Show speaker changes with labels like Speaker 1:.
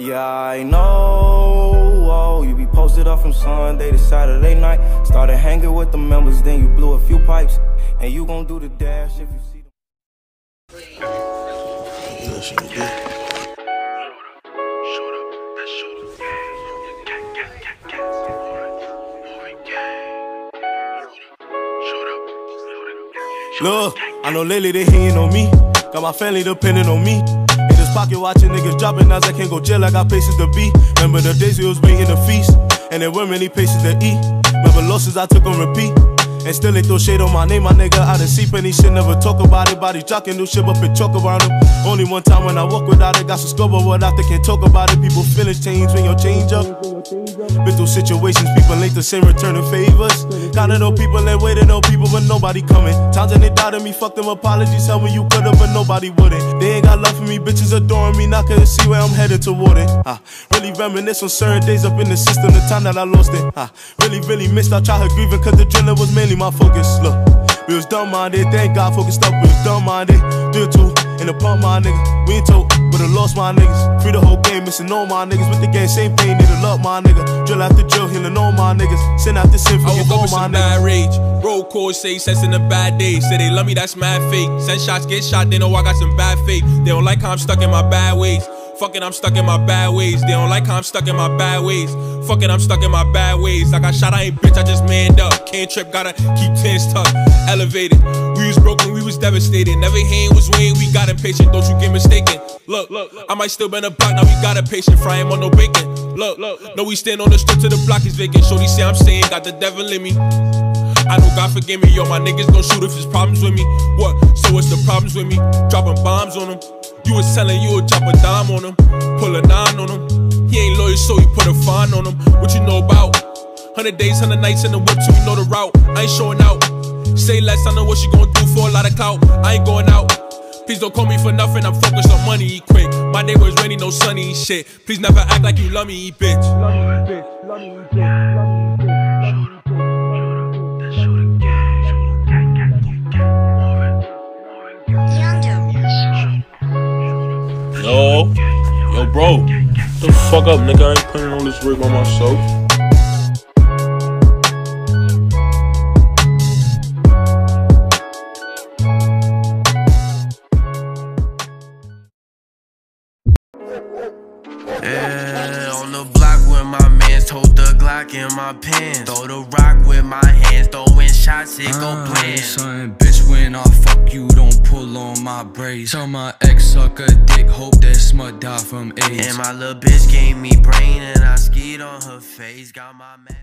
Speaker 1: Yeah, I know. Oh, you be posted up from Sunday to Saturday night. Started hanging with the members, then you blew a few pipes. And you gon' do the dash if you see them.
Speaker 2: Look, I know lately they hating on me. Got my family depending on me. Pocket watching niggas dropping as I can't go jail, I got places to be. Remember the days we was waiting to feast, and there weren't many places to eat. Remember losses I took on repeat. And still they throw shade on my name, my nigga. I done see plenty shit, never talk about it. Body jocking, new shit, but big choke around them. Only one time when I walk without it, got some scope, but what after can't talk about it. People feelings change when your change up. Been through situations, people ain't the same, returning favors. Kinda know people and waiting on people, but nobody coming. Times when they doubted me, fuck them apologies, tell me you could've, but nobody wouldn't. They ain't got love for me, bitches adoring me, not couldn't see where I'm headed toward it. I really reminisce on certain days up in the system, the time that I lost it. I really, really missed our childhood grieving, cause the drilling was mainly my focus. Look, we was dumb minded, thank God focused up, we was dumb minded. Do it too, in the pump, my nigga. We ain't told, but I lost my niggas. Free the whole game, missing all my niggas. With the game, same pain, need to love my nigga. Drill after drill, healing all my niggas. Send out the sin,
Speaker 3: I
Speaker 2: forgive
Speaker 3: woke
Speaker 2: all my
Speaker 3: some
Speaker 2: niggas.
Speaker 3: bad rage. Roll calls say sense in a bad day. Say they love me, that's mad fake. Send shots, get shot, they know I got some bad faith. They don't like how I'm stuck in my bad ways. Fuck it, I'm stuck in my bad ways. They don't like how I'm stuck in my bad ways. Fuck it, I'm stuck in my bad ways. I got shot, I ain't bitch, I just manned up. Can't trip, gotta keep tens tucked. Elevated. We was broken, we was devastated. Never hand was weighing, we got impatient. Don't you get mistaken. Look, look, I might still been a block, now we got a patient. Frying on no bacon. Look, look, no, we stand on the strip till the block is vacant. Shorty say I'm staying, got the devil in me. I know God forgive me, yo, my niggas gon' shoot if it's problems with me. What? So what's the problems with me? Dropping bombs on them. You was telling you would drop a dime on him, pull a nine on him. He ain't loyal, so he put a fine on him. What you know about? Hundred days, hundred nights in the whip till you know the route. I ain't showing out. Say less, I know what you gon' do for a lot of clout. I ain't going out. Please don't call me for nothing, I'm focused on money, quick. My day was rainy, no sunny, shit. Please never act like you love me, eat bitch.
Speaker 4: Yo, yo, bro. The fuck up, nigga. I ain't putting all this work on myself.
Speaker 5: With my mans, hold the Glock in my pants. Throw the rock with my hands, throwing shots, it go
Speaker 6: Uh,
Speaker 5: bland.
Speaker 6: Son, bitch, when I fuck you, don't pull on my braids. Tell my ex suck a dick, hope that smut die from AIDS.
Speaker 5: And my little bitch gave me brain, and I skied on her face. Got my man.